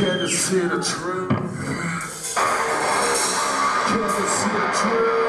Can you see the truth? Can you see the truth?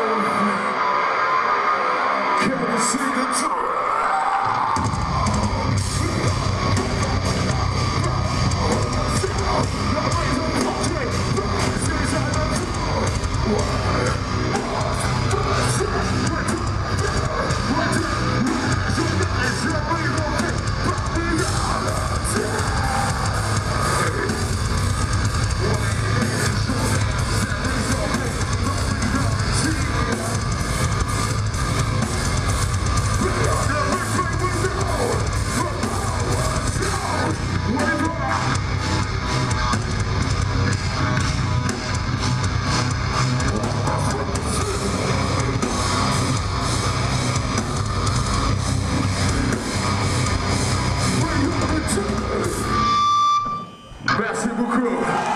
crew.